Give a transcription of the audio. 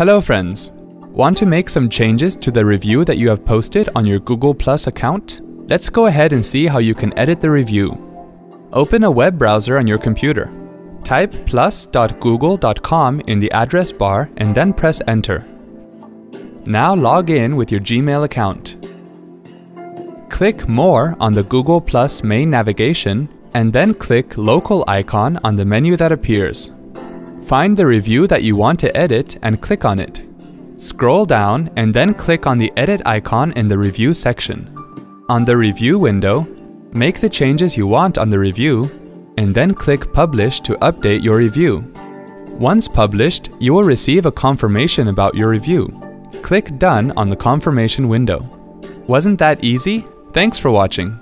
Hello friends! Want to make some changes to the review that you have posted on your Google Plus account? Let's go ahead and see how you can edit the review. Open a web browser on your computer. Type plus.google.com in the address bar and then press enter. Now log in with your Gmail account. Click More on the Google Plus main navigation and then click Local icon on the menu that appears. Find the review that you want to edit and click on it. Scroll down and then click on the edit icon in the review section. On the review window, make the changes you want on the review and then click Publish to update your review. Once published, you will receive a confirmation about your review. Click Done on the confirmation window. Wasn't that easy? Thanks for watching.